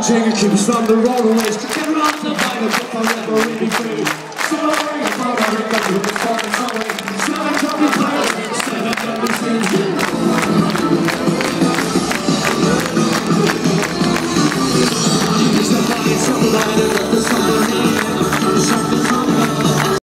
challenging, it keeps on the road always. Can run the by and I'm never really free. So don't worry about our recovery.